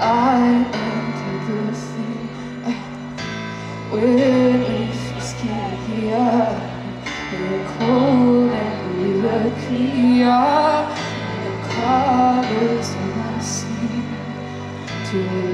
I entered the sea. When issues came here In the cold and we were clear and The colors on the sea To